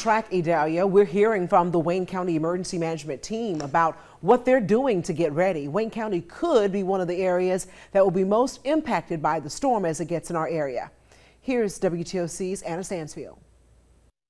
track Idalia, we're hearing from the Wayne County Emergency Management Team about what they're doing to get ready. Wayne County could be one of the areas that will be most impacted by the storm as it gets in our area. Here's WTOC's Anna Stansfield.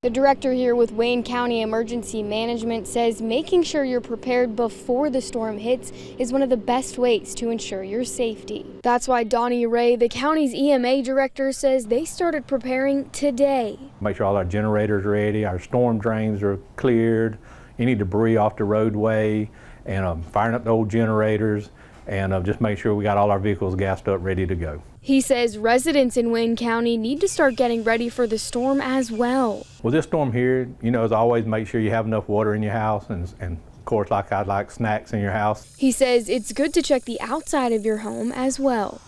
The director here with Wayne County Emergency Management says making sure you're prepared before the storm hits is one of the best ways to ensure your safety. That's why Donnie Ray, the county's EMA director, says they started preparing today. Make sure all our generators are ready, our storm drains are cleared, any debris off the roadway, and um, firing up the old generators, and uh, just make sure we got all our vehicles gassed up, ready to go. He says residents in Wayne County need to start getting ready for the storm as well. Well, this storm here, you know, as always, make sure you have enough water in your house and, and of course, like I'd like snacks in your house. He says it's good to check the outside of your home as well.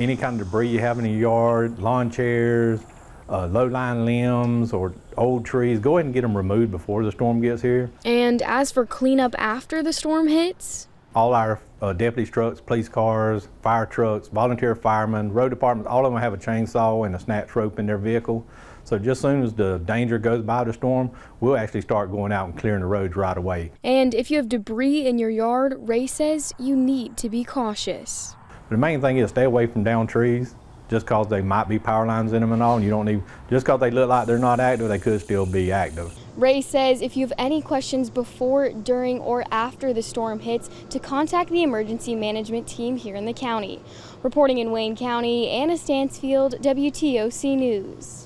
Any kind of debris you have in your yard, lawn chairs, uh, low-lying limbs or old trees, go ahead and get them removed before the storm gets here. And as for cleanup after the storm hits, all our uh, deputies trucks, police cars, fire trucks, volunteer firemen, road departments, all of them have a chainsaw and a snatch rope in their vehicle. So just as soon as the danger goes by the storm, we'll actually start going out and clearing the roads right away. And if you have debris in your yard, Ray says you need to be cautious. The main thing is stay away from down trees just because they might be power lines in them and all. And you don't need, just because they look like they're not active, they could still be active. Ray says if you have any questions before, during, or after the storm hits, to contact the emergency management team here in the county. Reporting in Wayne County, Anna Stansfield, WTOC News.